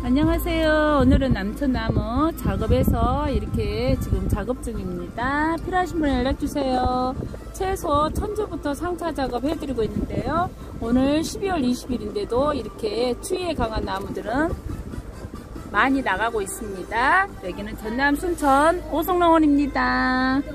안녕하세요. 오늘은 남천나무 작업해서 이렇게 지금 작업 중입니다. 필요하신 분 연락주세요. 최소 천주부터 상차 작업 해드리고 있는데요. 오늘 12월 20일인데도 이렇게 추위에 강한 나무들은 많이 나가고 있습니다. 여기는 전남 순천 오성농원입니다.